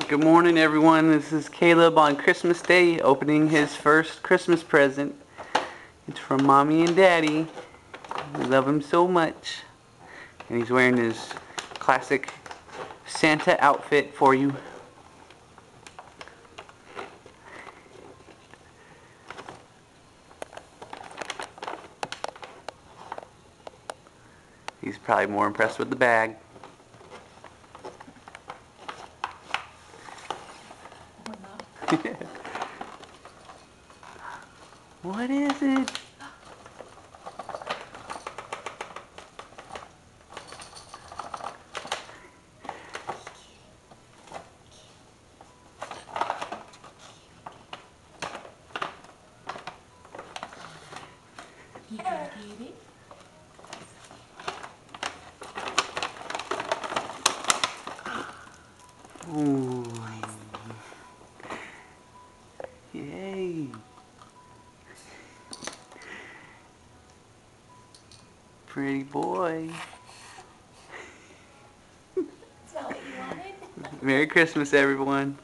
Good morning, everyone. This is Caleb on Christmas Day opening his first Christmas present. It's from Mommy and Daddy. We love him so much. And he's wearing his classic Santa outfit for you. He's probably more impressed with the bag. What is it? Ooh. Yay. Pretty boy. Is that what you wanted? Merry Christmas, everyone.